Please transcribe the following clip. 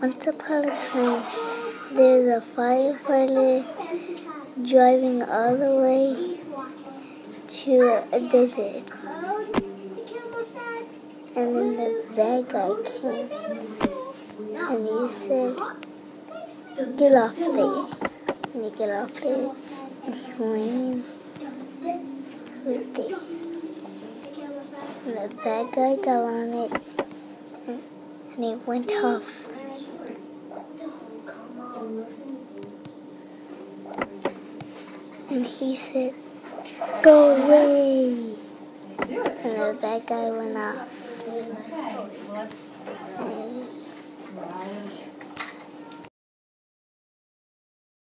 Once upon a time, there's a firefighter driving all the way to a desert. And then the bad guy came and he said, Get off there. And he got off there and he ran with it. And the bad guy got on it and he went off. And he said, Go away. And the bad guy went off.